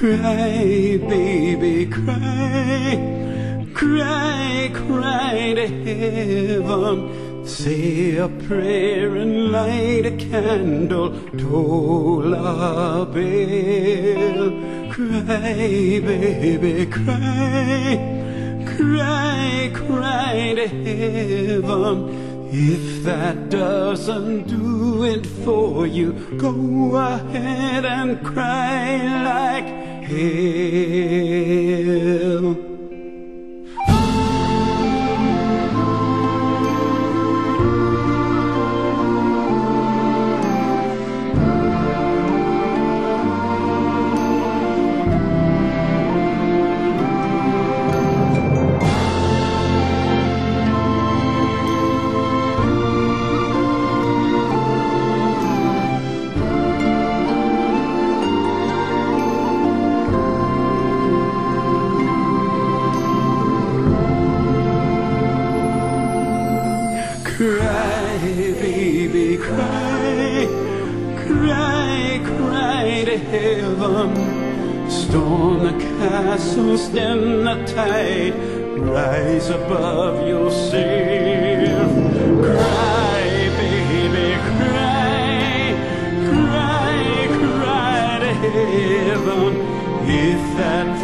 Cry, baby, cry, cry, cry to heaven. Say a prayer and light a candle, toll a bell. Cry, baby, cry, cry, cry to heaven. If that doesn't do it for you, go ahead and cry like hell. Cry, baby, cry, cry, cry to heaven. Storm the castle, stem the tide, rise above yourself. Cry, baby, cry, cry, cry to heaven. If that